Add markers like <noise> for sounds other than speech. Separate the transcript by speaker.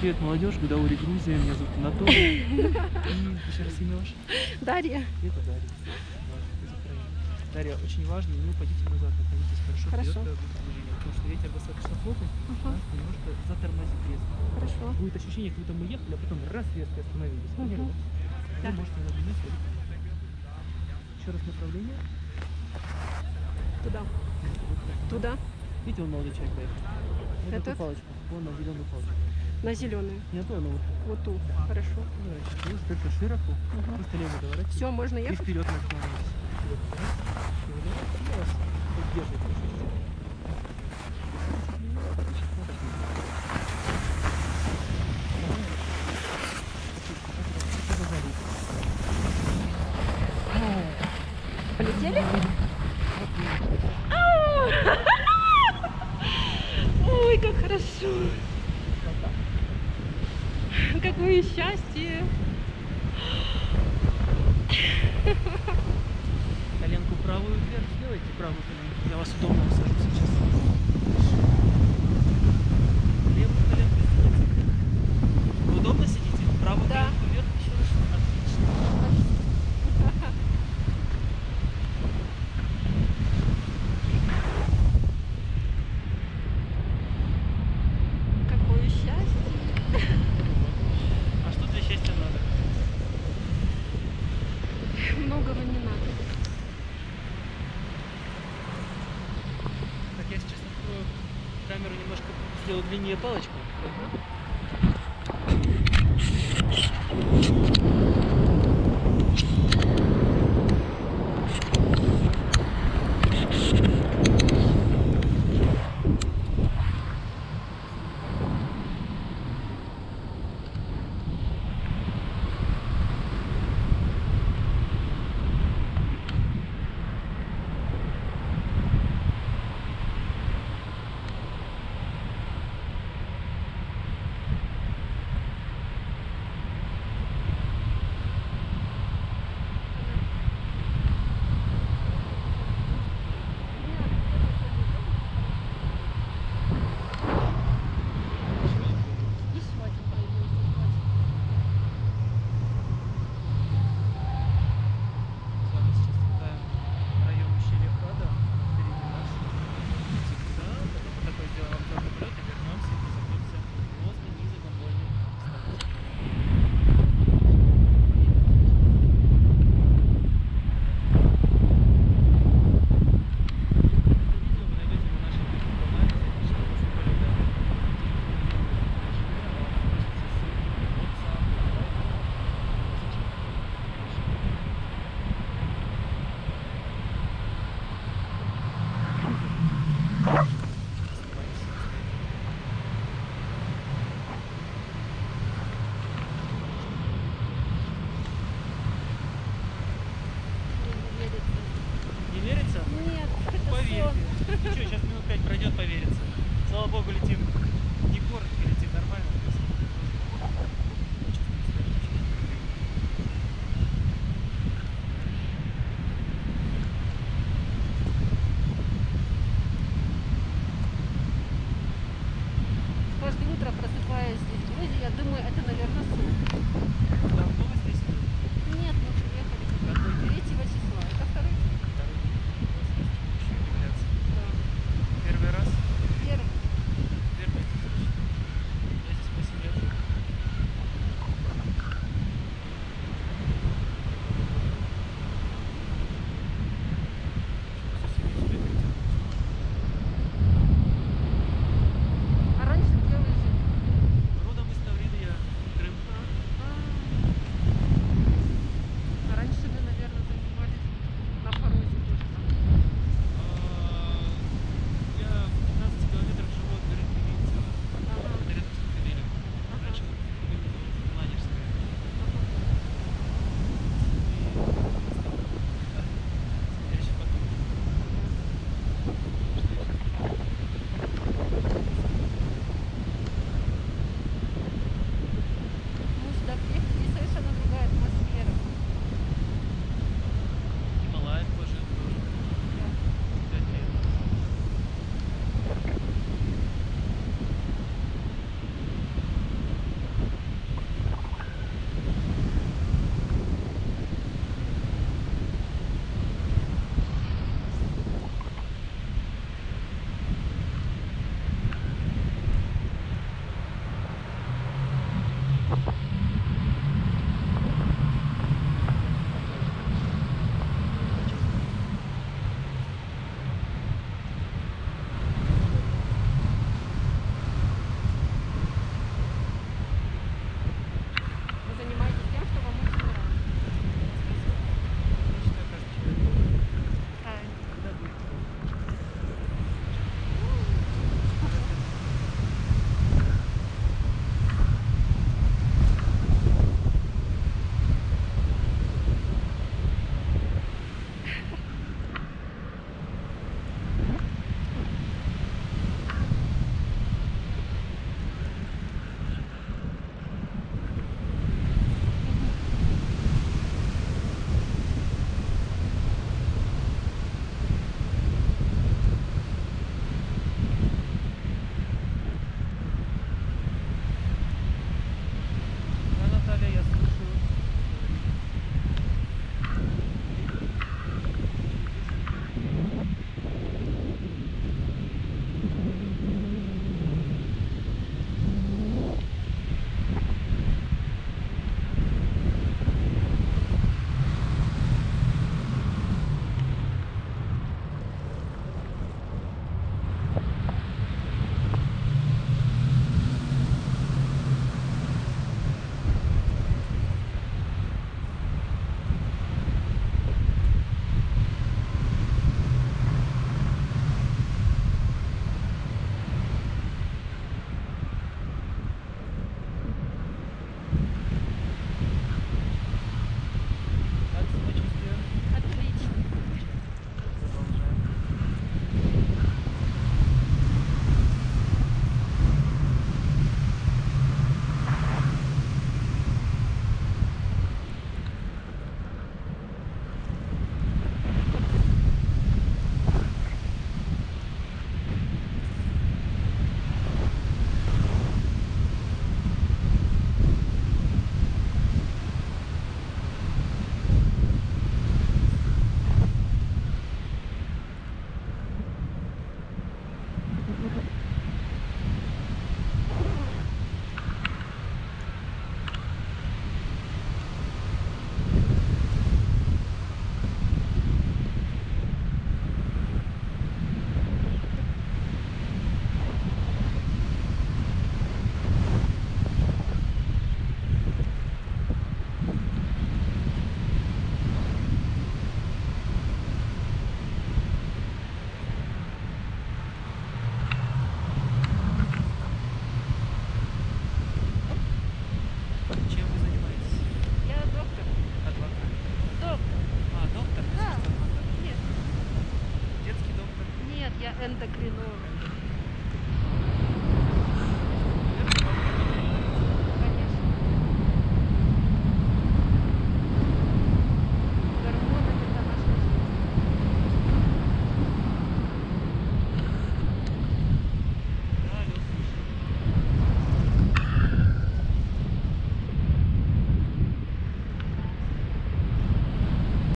Speaker 1: Привет, молодежь, Гудаури, Грузия. Меня зовут Анатолий. <laughs> И еще раз имя ваше?
Speaker 2: Дарья.
Speaker 1: Это Дарья. Дарья, очень важно, не упадите назад, находитесь хорошо,
Speaker 2: Хорошо.
Speaker 1: вперед, движение, потому что ветер достаточно плотный,
Speaker 2: Ага.
Speaker 1: нас немножко затормозит резко.
Speaker 2: Хорошо.
Speaker 1: Будет ощущение, как будто мы ехали, а потом раз резко остановились.
Speaker 2: Мгм.
Speaker 1: Вы
Speaker 2: Да.
Speaker 1: можете наблюдать. Еще раз направление.
Speaker 2: Туда. Туда.
Speaker 1: Видите, он молодой человек доехал. Вот эту
Speaker 2: Этот?
Speaker 1: палочку. Вон на зеленую палочку.
Speaker 2: На зеленую.
Speaker 1: Не на ту, а на вот.
Speaker 2: Вот ту. Хорошо.
Speaker 1: Видите, только широко.
Speaker 2: Мгм.
Speaker 1: Просто лево доворачивайте.
Speaker 2: Все, можно ехать?
Speaker 1: вперед. Вперед. И раз. Поддерживайте.
Speaker 2: Полетели? <laughs> Ой, как хорошо. Какое счастье.
Speaker 1: Камеру немножко сделаю длиннее палочку. Богу, летим
Speaker 2: эндокринолог.